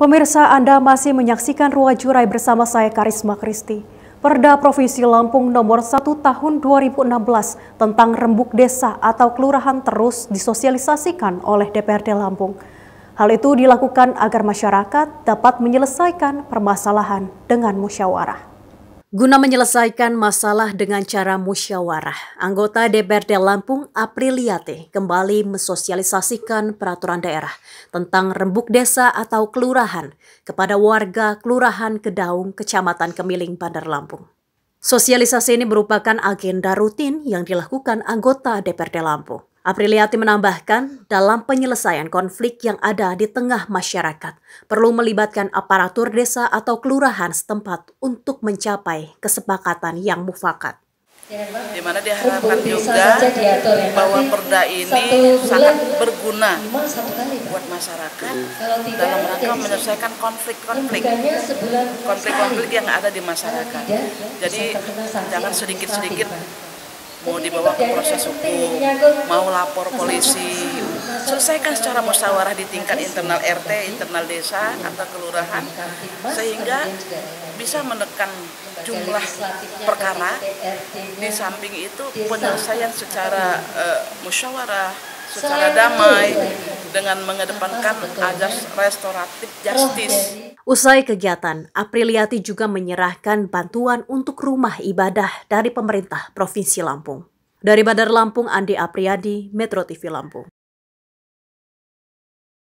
Pemirsa Anda masih menyaksikan Ruang Jurai bersama saya Karisma Kristi. Perda Provinsi Lampung nomor 1 tahun 2016 tentang rembuk desa atau kelurahan terus disosialisasikan oleh DPRD Lampung. Hal itu dilakukan agar masyarakat dapat menyelesaikan permasalahan dengan musyawarah. Guna menyelesaikan masalah dengan cara musyawarah, anggota DPRD Lampung Apriliate kembali mensosialisasikan peraturan daerah tentang rembuk desa atau kelurahan kepada warga Kelurahan Kedaung, Kecamatan Kemiling, Bandar Lampung. Sosialisasi ini merupakan agenda rutin yang dilakukan anggota DPRD Lampung. Apriliati menambahkan, dalam penyelesaian konflik yang ada di tengah masyarakat, perlu melibatkan aparatur desa atau kelurahan setempat untuk mencapai kesepakatan yang mufakat. Di mana diharapkan juga bahwa perda ini sangat berguna buat masyarakat dalam rangka menyelesaikan konflik-konflik. Konflik-konflik yang ada di masyarakat. Jadi jangan sedikit-sedikit mau dibawa ke proses hukum, mau lapor polisi, selesaikan secara musyawarah di tingkat internal RT, internal desa atau kelurahan, sehingga bisa menekan jumlah perkara. Di samping itu penyelesaian secara uh, musyawarah, secara damai, dengan mengedepankan ajas restoratif justice. Usai kegiatan, Apriliati juga menyerahkan bantuan untuk rumah ibadah dari pemerintah Provinsi Lampung. Dari Bandar Lampung, Andi Apriyadi, Metro TV Lampung.